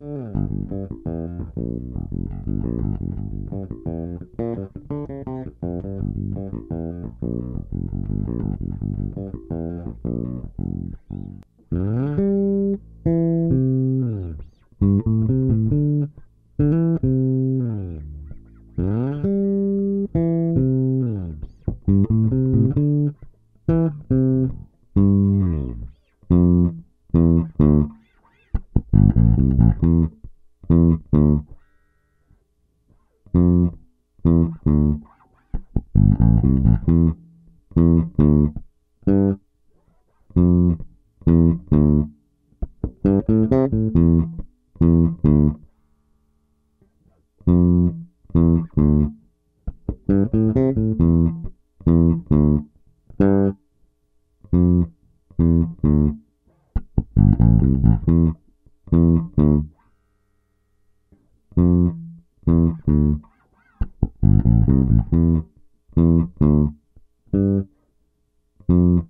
Mm. Mm-hmm. Mhm.